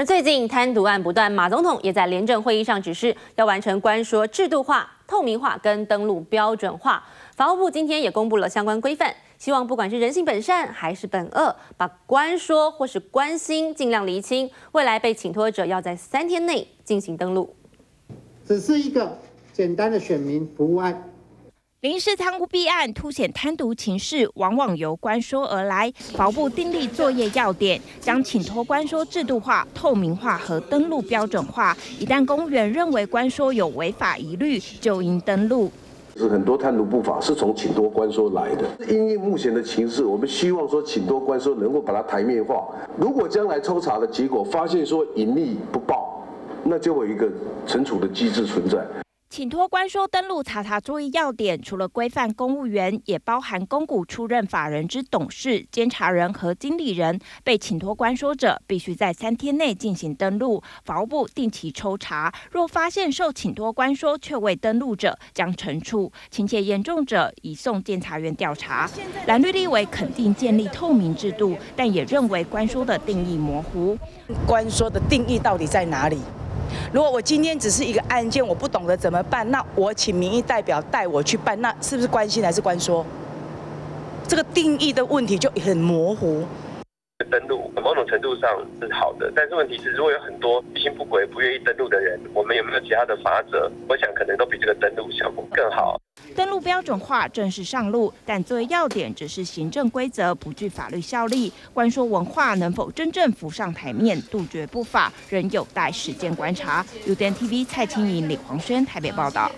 而最近贪渎案不断，马总统也在廉政会议上指示要完成官说制度化、透明化跟登录标准化。法务部今天也公布了相关规范，希望不管是人性本善还是本恶，把官说或是关心尽量厘清，未来被请托者要在三天内进行登录。只是一个简单的选民服务案。林氏贪污弊案凸显贪渎情势，往往由官说而来。保部订立作业要点，将请托官说制度化、透明化和登录标准化。一旦公务员认为官说有违法疑虑，就应登录。是很多贪渎不法是从请托官说来的。因应目前的情势，我们希望说请托官说能够把它台面化。如果将来抽查的结果发现说隐匿不报，那就会有一个惩处的机制存在。请托官说登录查查注意要点，除了规范公务员，也包含公股出任法人之董事、监察人和经理人。被请托官说者，必须在三天内进行登录。法务部定期抽查，若发现受请托官说却未登录者，将惩处；情节严重者，移送监察院调查。蓝绿立委肯定建立透明制度，但也认为官说的定义模糊。官说的定义到底在哪里？如果我今天只是一个案件，我不懂得怎么办，那我请民意代表带我去办，那是不是关心还是关说？这个定义的问题就很模糊。登录某种程度上是好的，但是问题是，如果有很多心不轨、不愿意登录的人，我们有没有其他的法则？我想可能都比这个登录效果更好。登录标准化正式上路，但作为要点只是行政规则，不具法律效力。官说文化能否真正浮上台面，杜绝不法，仍有待实践观察。UDN TV 蔡清颖、李黄轩台北报道。